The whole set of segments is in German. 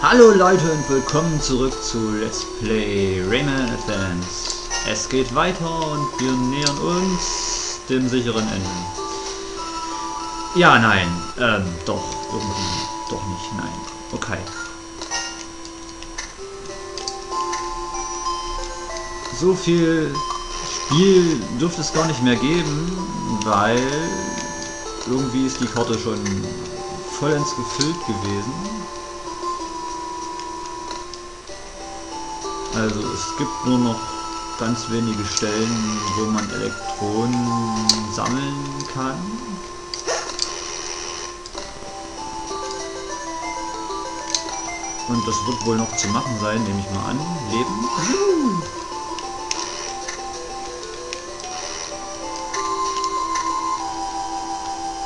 Hallo Leute und willkommen zurück zu Let's Play Rayman Advance. Es geht weiter und wir nähern uns dem sicheren Ende. Ja, nein, ähm, doch, irgendwie, doch nicht, nein. Okay. So viel Spiel dürfte es gar nicht mehr geben, weil irgendwie ist die Karte schon vollends gefüllt gewesen. Also es gibt nur noch ganz wenige Stellen, wo man Elektronen sammeln kann. Und das wird wohl noch zu machen sein, nehme ich mal an. Leben.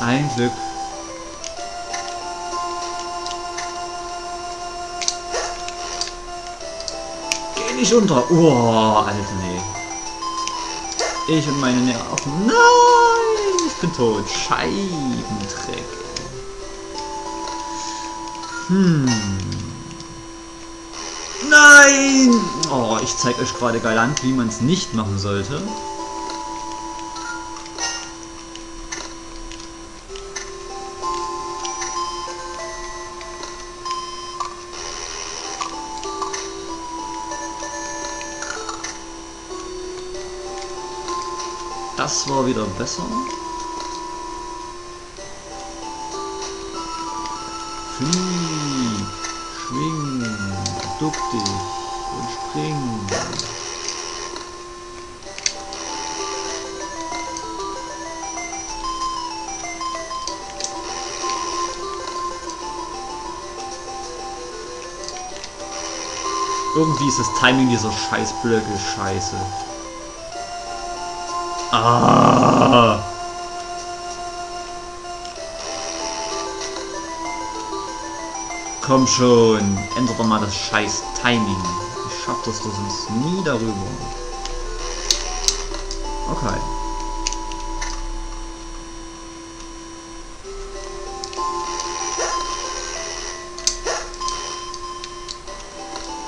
Ein Glück. Geh nicht unter. Oh, Alter, nee. Ich und meine Nerven. Nein, ich bin tot. Scheibendreck. Hm. Nein! Oh, ich zeige euch gerade galant, wie man es nicht machen sollte. Das war wieder besser. Flieg, schwing, duck dich und spring. Irgendwie ist das Timing dieser Scheißblöcke scheiße. Ah. Komm schon, ändert doch mal das scheiß Timing. Ich schaff das doch sonst nie darüber. Okay.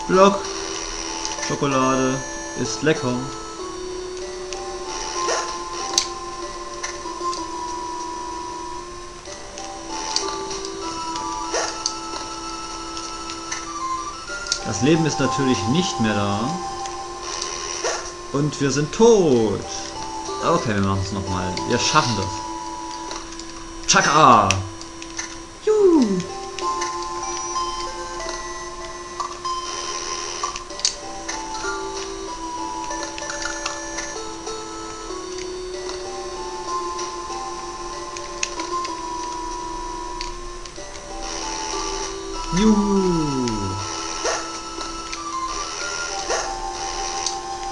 Block. Schokolade ist lecker. Das Leben ist natürlich nicht mehr da. Und wir sind tot. Okay, wir machen es nochmal. Wir schaffen das. Chaka! Juhu!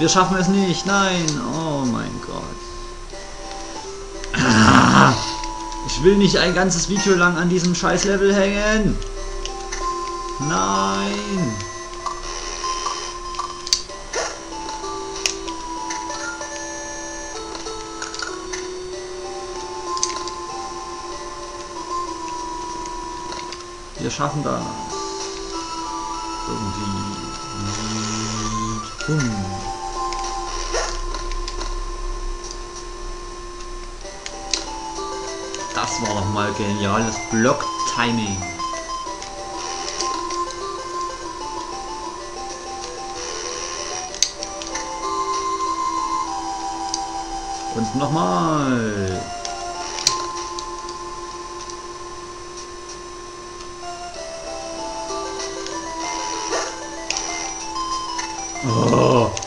Wir schaffen es nicht. Nein. Oh mein Gott. Ich will nicht ein ganzes Video lang an diesem scheiß Level hängen. Nein. Wir schaffen das. Irgendwie. Hm. Das war doch mal geniales Block-Timing. Und nochmal. Oh.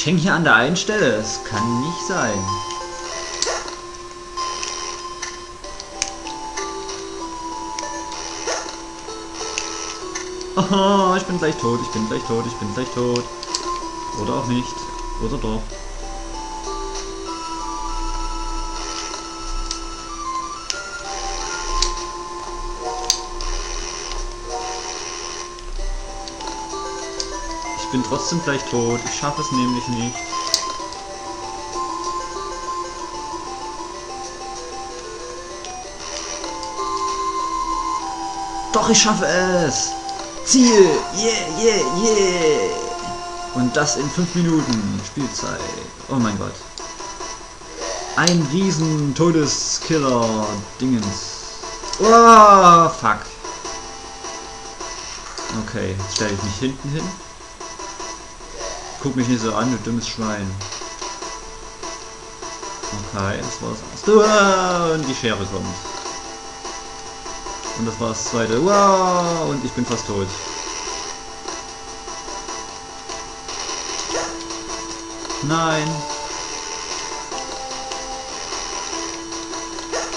Ich hänge hier an der einen Stelle. Es kann nicht sein. Oh, ich bin gleich tot, ich bin gleich tot, ich bin gleich tot. Oder auch nicht. Oder doch. bin trotzdem gleich tot. Ich schaffe es nämlich nicht. Doch, ich schaffe es! Ziel! Yeah, yeah, yeah! Und das in 5 Minuten Spielzeit. Oh mein Gott. Ein riesen Todeskiller-Dingens. Oh, fuck. Okay, stelle ich mich hinten hin. Guck mich nicht so an, du dummes Schwein. Okay, das war's. Wow, und die Schere kommt. Und das war das zweite. Wow, und ich bin fast tot. Nein.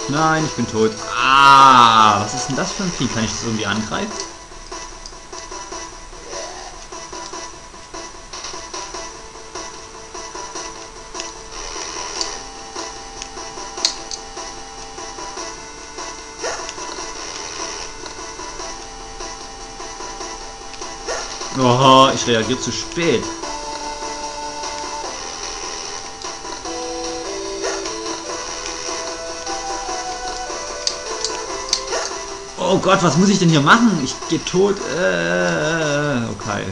Nein, ich bin tot. Ah, was ist denn das für ein Vieh? Kann ich das irgendwie angreifen? Oh, ich reagiere zu spät. Oh Gott, was muss ich denn hier machen? Ich gehe tot. Äh, okay.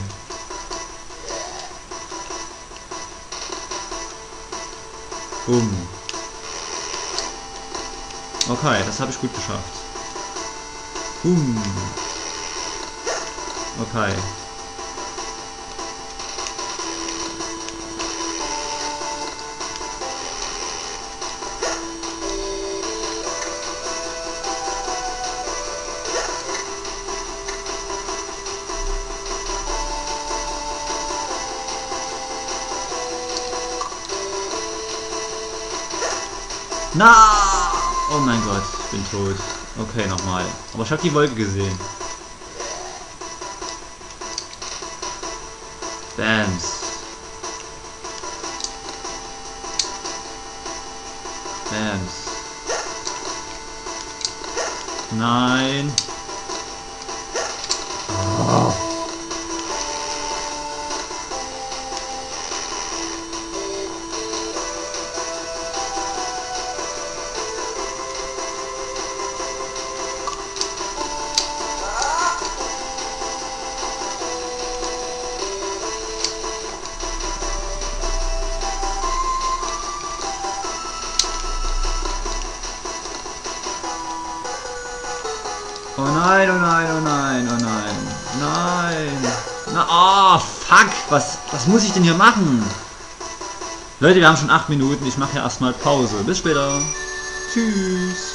Boom. Okay, das habe ich gut geschafft. Boom. Okay. Na! Oh mein Gott, ich bin tot. Okay, nochmal. Aber ich habe die Wolke gesehen. Bams. Bams. Nein. Oh nein, oh nein, oh nein, oh nein. Nein. Na, oh, fuck. Was, was muss ich denn hier machen? Leute, wir haben schon 8 Minuten. Ich mache ja erstmal Pause. Bis später. Tschüss.